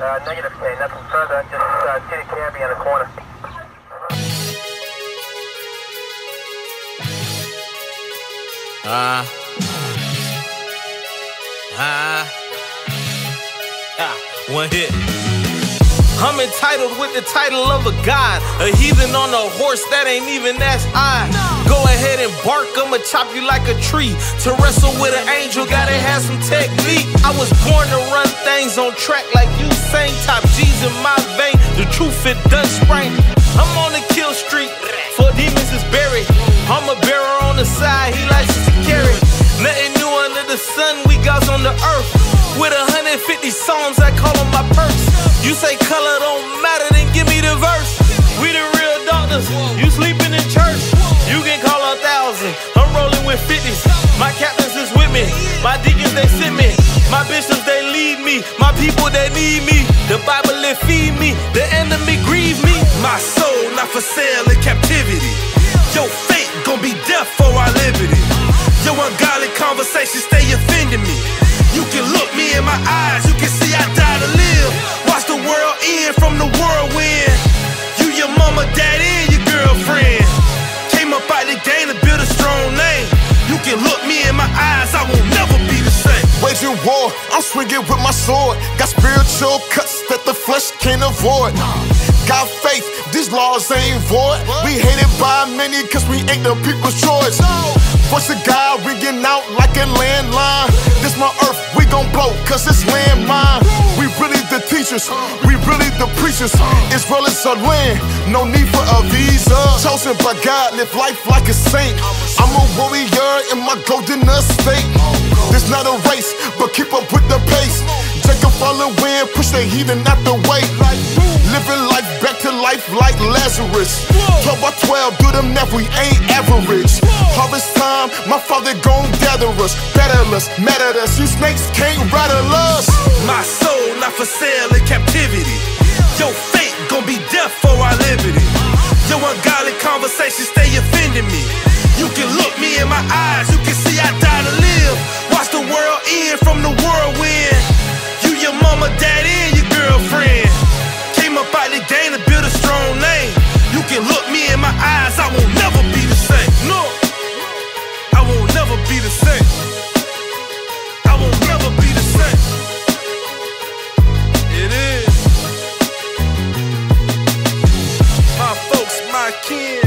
Uh, negative, Kane. Nothing further. Just uh, get a cabby in the corner. Ah. Uh, ah. Uh, ah. One hit. I'm entitled with the title of a god, a heathen on a horse that ain't even as high. No. Go ahead and bark, I'ma chop you like a tree. To wrestle with an angel, gotta have some technique. I was born to run things on track like you sing. Top G's in my vein, the truth it does spring. I'm on the kill street, for demons is buried. I'm a bearer on the side, he likes to carry. Nothing new under the sun, we gods on the earth. With 150 songs, I call them my purse. You say color don't matter, then give me the verse. We the real doctors, you sleeping people they need me. The Bible it feed me, the enemy grieve me. My soul not for sale in captivity. Your fate gon' be death for our liberty. Your ungodly conversation stay offending me. You can look me in my eyes, you can I'm swinging with my sword. Got spiritual cuts that the flesh can't avoid. Got faith, these laws ain't void. We hated by many cause we ain't the people's choice. Voice of God ringing out like a landline. This my earth, we gon' blow cause it's landmine. We really the teachers, we really the preachers. Israel is a land, no need for a visa. Chosen by God, live life like a saint. I'm a warrior in my golden estate. This not a race, but keep up with the pace. Jacob following, push the heathen out the way. Living life back to life like Lazarus. 12 by 12, do them math, we ain't average. Harvest time, my father gon' gather us. Better us, mad at us, you snakes can't rattle us. My soul not for sale in captivity. Your fate gon' be death for our liberty. Your ungodly conversation folks,